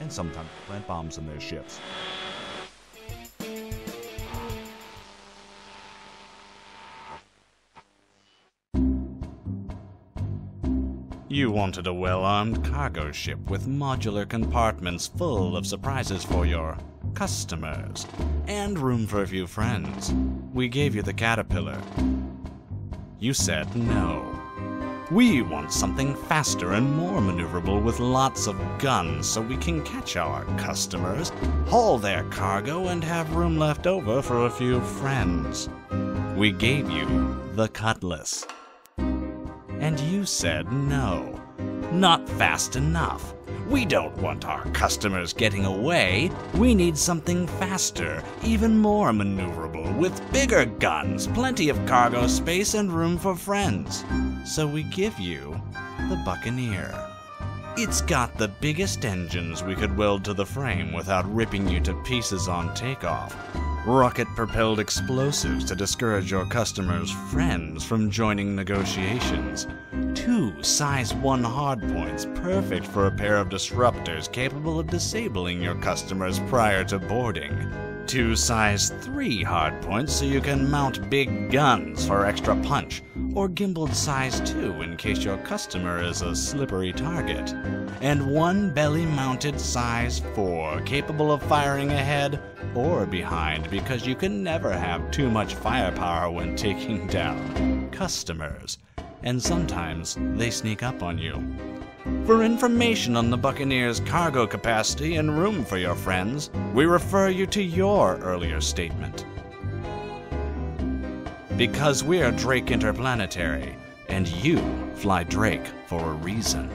and sometimes plant bombs in their ships. You wanted a well armed cargo ship with modular compartments full of surprises for your customers and room for a few friends. We gave you the Caterpillar. You said no. We want something faster and more maneuverable with lots of guns so we can catch our customers, haul their cargo, and have room left over for a few friends. We gave you the Cutlass. And you said no. Not fast enough. We don't want our customers getting away. We need something faster, even more maneuverable, with bigger guns, plenty of cargo space, and room for friends. So we give you the Buccaneer. It's got the biggest engines we could weld to the frame without ripping you to pieces on takeoff. Rocket propelled explosives to discourage your customers' friends from joining negotiations. Two size 1 hardpoints perfect for a pair of disruptors capable of disabling your customers prior to boarding. Two size 3 hardpoints so you can mount big guns for extra punch, or gimbaled size 2 in case your customer is a slippery target. And one belly mounted size 4 capable of firing ahead or behind because you can never have too much firepower when taking down customers. And sometimes they sneak up on you. For information on the Buccaneer's cargo capacity and room for your friends, we refer you to your earlier statement. Because we're Drake Interplanetary, and you fly Drake for a reason.